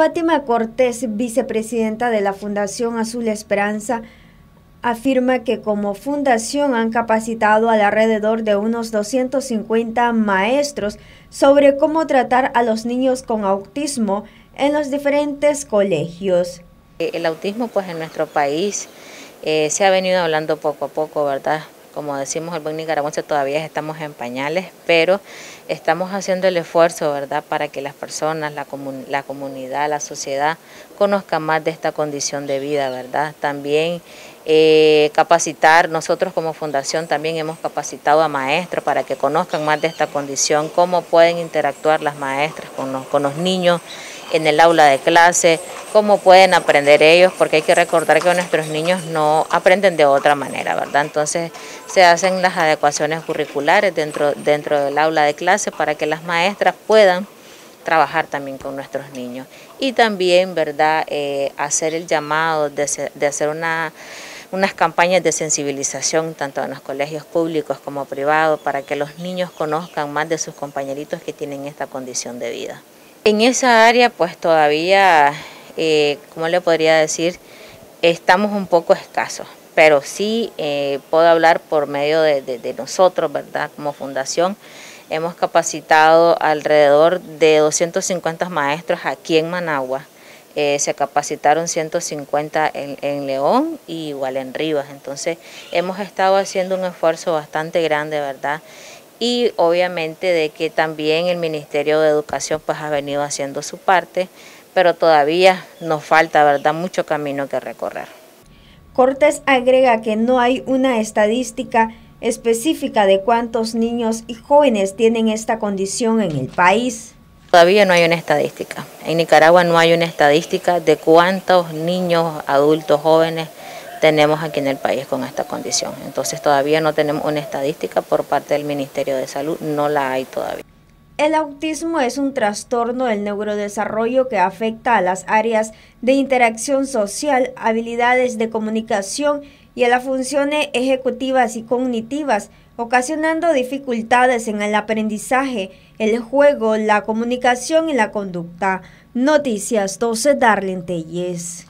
Fátima Cortés, vicepresidenta de la Fundación Azul Esperanza, afirma que como fundación han capacitado alrededor de unos 250 maestros sobre cómo tratar a los niños con autismo en los diferentes colegios. El autismo pues en nuestro país eh, se ha venido hablando poco a poco, ¿verdad? Como decimos el buen nicaragüense, todavía estamos en pañales, pero estamos haciendo el esfuerzo, ¿verdad?, para que las personas, la, la comunidad, la sociedad conozcan más de esta condición de vida, ¿verdad? También eh, capacitar, nosotros como fundación también hemos capacitado a maestros para que conozcan más de esta condición, cómo pueden interactuar las maestras con los, con los niños en el aula de clase, cómo pueden aprender ellos, porque hay que recordar que nuestros niños no aprenden de otra manera, ¿verdad? Entonces se hacen las adecuaciones curriculares dentro, dentro del aula de clase para que las maestras puedan trabajar también con nuestros niños. Y también, ¿verdad?, eh, hacer el llamado de, hacer una unas campañas de sensibilización tanto en los colegios públicos como privados para que los niños conozcan más de sus compañeritos que tienen esta condición de vida. En esa área pues todavía, eh, ¿cómo le podría decir? Estamos un poco escasos, pero sí eh, puedo hablar por medio de, nosotros, ¿verdad? Como fundación, hemos capacitado alrededor de 250 maestros aquí en Managua. Eh, se capacitaron 150 en, en, León y igual en Rivas. Entonces hemos estado haciendo un esfuerzo bastante grande, ¿verdad? y obviamente de que también el Ministerio de Educación pues ha venido haciendo su parte, pero todavía nos falta, ¿verdad?, mucho camino que recorrer. Cortés agrega que no hay una estadística específica de cuántos niños y jóvenes tienen esta condición en el país. Todavía no hay una estadística. En Nicaragua no hay una estadística de cuántos niños, adultos, jóvenes tenemos aquí en el país con esta condición. Entonces todavía no tenemos una estadística por parte del Ministerio de Salud, no la hay todavía. El autismo es un trastorno del neurodesarrollo que afecta a las áreas de interacción social, habilidades de comunicación y a las funciones ejecutivas y cognitivas, ocasionando dificultades en el aprendizaje, el juego, la comunicación y la conducta. Noticias 12 Darlene Telles.